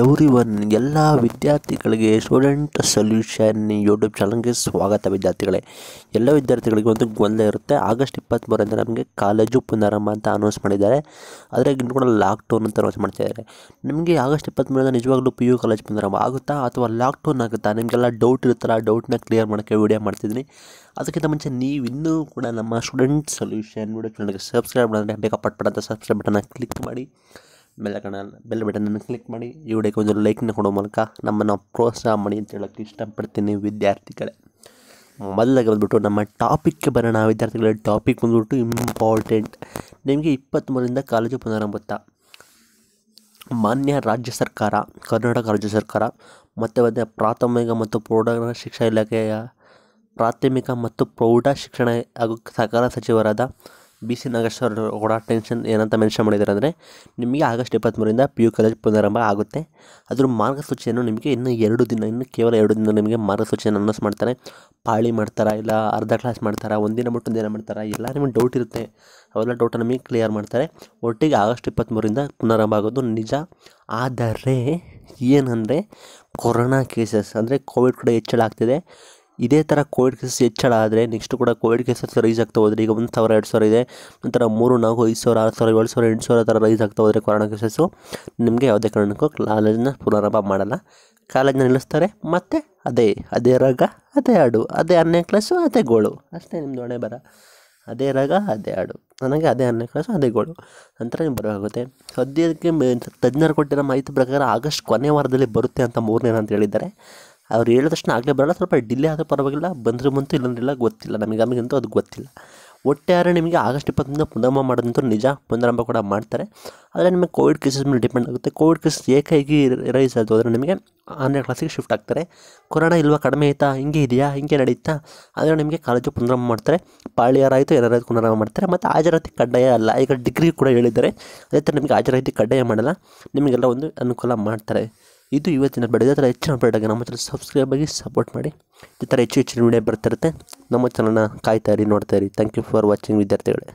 Every one ಎಲ್ಲ ವಿದ್ಯಾರ್ಥಿಗಳಿಗೆ student solution YouTube ಚಾನಲ್ಗೆ ಸ್ವಾಗತ ವಿದ್ಯಾರ್ಥಿಗಳೇ. ಎಲ್ಲ ವಿದ್ಯಾರ್ಥಿಗಳಿಗೆ ಒಂದು ಗೊಂದಲ ಇರುತ್ತೆ. ಆಗಸ್ಟ್ ಇಪ್ಪತ್ತ್ಮೂರರಿಂದ ನಮಗೆ ಕಾಲೇಜು ಪುನರಾರಂಭ ಅಂತ ಅನೌನ್ಸ್ ಮಾಡಿದ್ದಾರೆ. ಆದರೆ ಇನ್ನು ಕೂಡ ಲಾಕ್ಡೌನ್ ಅಂತ ಅನೌನ್ಸ್ ಮಾಡ್ತಿದ್ದಾರೆ ನಿಮಗೆ ಆಗಸ್ಟ್ ಇಪ್ಪತ್ತ್ಮೂರರಿಂದ ನಿಜವಾಗ್ಲೂ ಪಿ ಯು ಕಾಲೇಜ್ ಪುನರಾರಂಭ ಆಗುತ್ತಾ ಅಥವಾ ಲಾಕ್ಡೌನ್ ಆಗುತ್ತಾ? ನಿಮಗೆಲ್ಲ ಡೌಟ್ ಇರುತ್ತಲ್ಲ? ಡೌಟ್ನ ಕ್ಲಿಯರ್ ಮಾಡೋಕ್ಕೆ ವಿಡಿಯೋ ಮಾಡ್ತಿದ್ದೀನಿ. ಅದಕ್ಕಿಂತ ಮುಂಚೆ ನೀವು ಇನ್ನೂ ಕೂಡ ನಮ್ಮ ಸ್ಟೂಡೆಂಟ್ ಸೊಲ್ಯೂಷನ್ ಯೂಟ್ಯೂಬ್ ಚಾನಲ್ಗೆ ಸಬ್ಸ್ಕ್ರೈಬ್ ಮಾಡಿದ್ರೆ ಬೇಗ ಪಟ್ ಸಬ್ಸ್ಕ್ರೈಬ್ ಬಟನ್ನ ಕ್ಲಿಕ್ ಮಾಡಿ. ಬೆಲ್ಲ ಕಣ ಬೆಲ್ ಬಟನನ್ನು ಕ್ಲಿಕ್ ಮಾಡಿ. ಈ ವಿಡಿಯೋಗೆ ಒಂದು ಲೈಕ್ನ ಕೊಡೋ ಮೂಲಕ ನಮ್ಮನ್ನು ಪ್ರೋತ್ಸಾಹ ಮಾಡಿ ಅಂತ ಹೇಳೋಕ್ಕೆ ಇಷ್ಟಪಡ್ತೀನಿ ವಿದ್ಯಾರ್ಥಿಗಳೇ. ಮೊದಲಾಗಿ ಬಂದುಬಿಟ್ಟು ನಮ್ಮ ಟಾಪಿಕ್ಗೆ ಬರೋಣ. ವಿದ್ಯಾರ್ಥಿಗಳ ಟಾಪಿಕ್ ಬಂದ್ಬಿಟ್ಟು ಇಂಪಾರ್ಟೆಂಟ್ ನಿಮಗೆ ಇಪ್ಪತ್ತ್ಮೂರರಿಂದ ಕಾಲೇಜು ಪುನರಾರಂಭುತ್ತಾ ಮಾನ್ಯ ರಾಜ್ಯ ಸರ್ಕಾರ, ಕರ್ನಾಟಕ ರಾಜ್ಯ ಸರ್ಕಾರ, ಮತ್ತು ಮತ್ತೆ ಪ್ರಾಥಮಿಕ ಮತ್ತು ಪ್ರೌಢ ಶಿಕ್ಷಣ ಇಲಾಖೆಯ ಪ್ರಾಥಮಿಕ ಮತ್ತು ಪ್ರೌಢ ಶಿಕ್ಷಣ ಹಾಗೂ ಸಹಕಾರ ಸಚಿವರಾದ ಬಿ ಸಿ ನಾಗೇಶ್ ಅವರು ಕೂಡ ಟೆನ್ಷನ್ ಏನಂತ ಮೆನ್ಷನ್ ಮಾಡಿದ್ದಾರೆ ಅಂದರೆ ನಿಮಗೆ ಆಗಸ್ಟ್ ಇಪ್ಪತ್ತ್ಮೂರಿಂದ ಪಿ ಯು ಕಾಲೇಜ್ ಪುನರಾರಂಭ ಆಗುತ್ತೆ. ಅದರ ಮಾರ್ಗಸೂಚಿಯನ್ನು ನಿಮಗೆ ಇನ್ನು ಎರಡು ದಿನ, ಇನ್ನು ಕೇವಲ ಎರಡು ದಿನ ನಿಮಗೆ ಮಾರ್ಗಸೂಚಿಯನ್ನು ಅನೌನ್ಸ್ ಮಾಡ್ತಾರೆ. ಪಾಳಿ ಮಾಡ್ತಾರಾ ಇಲ್ಲ ಅರ್ಧ ಕ್ಲಾಸ್ ಮಾಡ್ತಾರಾ, ಒಂದಿನ ಬಿಟ್ಟು ಒಂದಿನ ಮಾಡ್ತಾರಾ, ಎಲ್ಲ ನಿಮಗೆ ಡೌಟ್ ಇರುತ್ತೆ. ಅವೆಲ್ಲ ಡೌಟ್ ನಮಗೆ ಕ್ಲಿಯರ್ ಮಾಡ್ತಾರೆ. ಒಟ್ಟಿಗೆ ಆಗಸ್ಟ್ ಇಪ್ಪತ್ತ್ಮೂರಿಂದ ಪುನರಾರಂಭ ಆಗೋದು ನಿಜ. ಆದರೆ ಏನಂದರೆ ಕೊರೋನಾ ಕೇಸಸ್ ಅಂದರೆ ಕೋವಿಡ್ ಕೂಡ ಹೆಚ್ಚಳ ಆಗ್ತಿದೆ. ಇದೇ ಥರ ಕೋವಿಡ್ ಕೇಸಸ್ ಹೆಚ್ಚಳ ಆದರೆ ನೆಕ್ಸ್ಟ್ ಕೂಡ ಕೋವಿಡ್ ಕೇಸಸ್ ರೈಸ್ ಆಗ್ತಾ ಹೋದರೆ ಈಗ ಒಂದು ಸಾವಿರ, ಎರಡು ಸಾವಿರ ಇದೆ. ನಂತರ ಮೂರು, ನಾಲ್ಕು, ಐದು ಸಾವಿರ, ಆರು ಸಾವಿರ, ಏಳು ಸಾವಿರ, ಎಂಟು ಸಾವಿರ ಥರ ರೈಸ್ ಆಗ್ತಾ ಹೋದರೆ ಕೊರೋನಾ ಕೇಸಸ್ಸು. ನಿಮಗೆ ಯಾವುದೇ ಕಾರಣಕ್ಕೂ ಕಾಲೇಜನ್ನ ಪುನರಾರಂಭ ಮಾಡಲ್ಲ. ಕಾಲೇಜನ್ನ ನಿಲ್ಲಿಸ್ತಾರೆ. ಮತ್ತು ಅದೇ ಅದೇ ರಾಗ, ಅದೇ ಹಾಡು ಅದೇ ಹನ್ನೇ ಕ್ಲಾಸು ಅದೇ ಗೋಳು. ಅಷ್ಟೇ ನಿಮ್ಮದು ಹಣೆ ಬರ. ಅದೇ ರಾಗ, ಅದೇ ಹಾಡು ನನಗೆ ಅದೇ ಹನ್ನೇ ಕ್ಲಾಸು ಅದೇ ಗೋಳು. ನಂತರ ನೀವು ಬರಬೇಕಾಗುತ್ತೆ ಸದ್ಯಕ್ಕೆ ತಜ್ಞರು ಕೊಟ್ಟಿರೋ ಮಾಹಿತಿ ಪ್ರಕಾರ ಆಗಸ್ಟ್ ಕೊನೆ ವಾರದಲ್ಲಿ ಬರುತ್ತೆ ಅಂತ ಮೂರನೇ ಅಂತ ಹೇಳಿದ್ದಾರೆ. ಅವ್ರು ಹೇಳಿದ ತಕ್ಷಣ ಆಗಲೇ ಬರಲ್ಲ. ಸ್ವಲ್ಪ ಡಿಲೇ ಆದರೆ ಪರವಾಗಿಲ್ಲ. ಬಂದರೆ ಬಂತು ಇಲ್ಲಂದ್ರಿಲ್ಲ ಗೊತ್ತಿಲ್ಲ. ನಮಗೆ ನಮಗಂತೂ ಅದು ಗೊತ್ತಿಲ್ಲ. ಒಟ್ಟಾರೆ ನಿಮಗೆ ಆಗಸ್ಟ್ ಇಪ್ಪತ್ತರಿಂದ ಪುನರ್ಮ ಮಾಡೋದಂತೂ ನಿಜ. ಪುನರಂಭ ಕೂಡ ಮಾಡ್ತಾರೆ. ಆದರೆ ನಿಮಗೆ ಕೋವಿಡ್ ಕೇಸಸ್ ಮೇಲೆ ಡಿಪೆಂಡ್ ಆಗುತ್ತೆ. ಕೋವಿಡ್ ಕೇಸಸ್ ಏಕಾಏಕಿ ರೈಸ್ ಆಯಿತು. ಅಂದರೆ ನಿಮಗೆ ಹನ್ನೆರಡು ಕ್ಲಾಸಿಗೆ ಶಿಫ್ಟ್ ಆಗ್ತಾರೆ. ಕೊರೋನಾ ಇಲ್ವಾ ಕಡಿಮೆ ಆಯಿತಾ? ಹಿಂಗೆ ಇದೆಯಾ? ಹಿಂಗೆ ನಡೀತಾ? ಆದರೆ ನಿಮಗೆ ಕಾಲೇಜು ಪುನರಂಭ ಮಾಡ್ತಾರೆ. ಪಾಳಿಯಾರಾಯಿತು ಏನಾರಾಯ್ತು ಪುನರಂಭ ಮಾಡ್ತಾರೆ. ಮತ್ತು ಹಾಜರಾತಿ ಕಡ್ಡಾಯ ಅಲ್ಲ. ಈಗ ಡಿಗ್ರಿ ಕೂಡ ಹೇಳಿದ್ದಾರೆ. ಅದೇ ಥರ ನಿಮಗೆ ಹಾಜರಾತಿ ಕಡ್ಡಾಯ ಮಾಡಲ್ಲ. ನಿಮಗೆಲ್ಲ ಒಂದು ಅನುಕೂಲ ಮಾಡ್ತಾರೆ. ಇದು ಇವತ್ತಿನ ಬೆಳೆ ಇದೇ ಥರ ಹೆಚ್ಚಿನ ಅಪ್ಡೇಟಾಗಿ ನಮ್ಮ ಚಾನಲ್ ಸಬ್ಸ್ಕ್ರೈಬ್ ಆಗಿ ಸಪೋರ್ಟ್ ಮಾಡಿ. ಈ ಥರ ಹೆಚ್ಚು ಹೆಚ್ಚಿನ ವಿಡಿಯೋ ಬರ್ತಿರುತ್ತೆ. ನಮ್ಮ ಚಾನಲ್ನ ಕಾಯ್ತಾ ಇರಿ, ನೋಡ್ತಾ ಇರಿ. ಥ್ಯಾಂಕ್ ಯು ಫಾರ್ ವಾಚಿಂಗ್ ವಿದ್ಯಾರ್ಥಿಗಳೇ.